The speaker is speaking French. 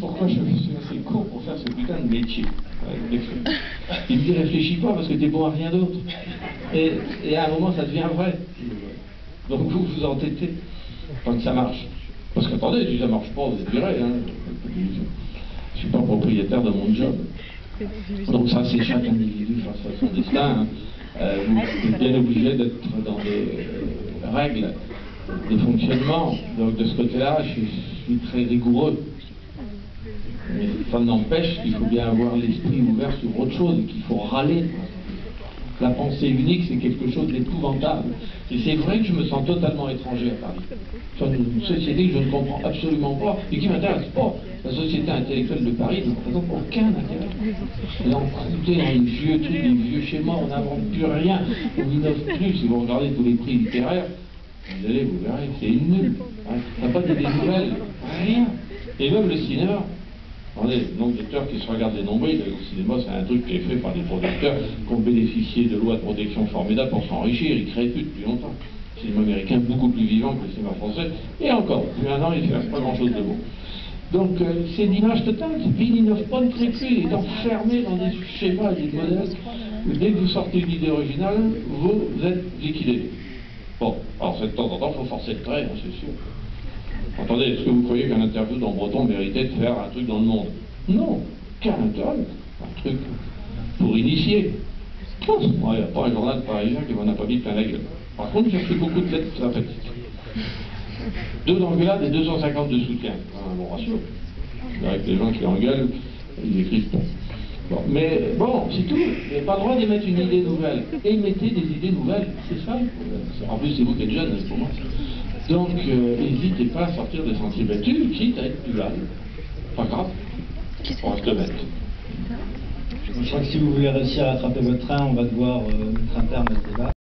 pourquoi je suis assez con pour faire ce putain de métier. Il me dit réfléchis pas parce que t'es bon à rien d'autre. Et, et, à un moment ça devient vrai. Donc vous vous entêtez quand ça marche. Parce qu'attendez, si ça marche pas, vous êtes viré. Hein. Je suis pas propriétaire de mon job. Donc ça c'est chaque individu face à son destin. Hein. Euh, vous êtes bien obligé d'être dans des euh, règles de fonctionnement. Donc de ce côté-là, je suis très rigoureux. Mais ça n'empêche qu'il faut bien avoir l'esprit ouvert sur autre chose qu'il faut râler. La pensée unique, c'est quelque chose d'épouvantable. Et c'est vrai que je me sens totalement étranger à Paris. C'est une société que je ne comprends absolument pas et qui m'intéresse pas. La société intellectuelle de Paris ne représente aucun intérêt. L'encrouté dans les vieux trucs, les vieux schémas, on n'invente plus rien, on n'innove plus. Si vous regardez tous les prix littéraires, vous allez, vous verrez, c'est nul. Hein. Ça n'a pas des nouvelles, rien. Et même le cinéma, Attendez, le nombre d'acteurs qui se regardent des nombrils, le cinéma, c'est un truc qui est fait par des producteurs qui ont bénéficié de lois de protection formidables pour s'enrichir. Ils créent plus depuis longtemps. Le cinéma américain beaucoup plus vivant que le cinéma français. Et encore, depuis un an, il ne fait pas grand-chose de beau. Donc, euh, c'est une image totale. Il n'innove pas de. Il est enfermé dans des schémas des modèles. Dès que vous sortez une idée originale, vous êtes liquidé. Bon, alors de temps en temps, il faut forcer le trait, hein, c'est sûr. Attendez, est-ce que vous croyez qu'un interview dans Breton méritait de faire un truc dans le monde? Non, qu'un intérêt, un truc pour initier. Il n'y a pas un journal parisien qui m'en a pas mis plein la gueule. Par contre, j'ai fait beaucoup de lettres sympathiques. Deux d'engueulade et 250 de soutien. Un bon ratio. Avec les gens qui engueulent, ils écrivent pas. Bon, mais bon, c'est tout. Vous n'avez pas le droit d'émettre une idée nouvelle. Émettez des idées nouvelles. C'est ça. En plus, c'est vous qui êtes jeune, pour moi. Donc, n'hésitez euh, pas à sortir des sentiers battus, quitte à être plus mal. Pas grave. On reste bête. Je crois que si vous voulez réussir à attraper votre train, on va devoir euh, mettre un terme à ce débat.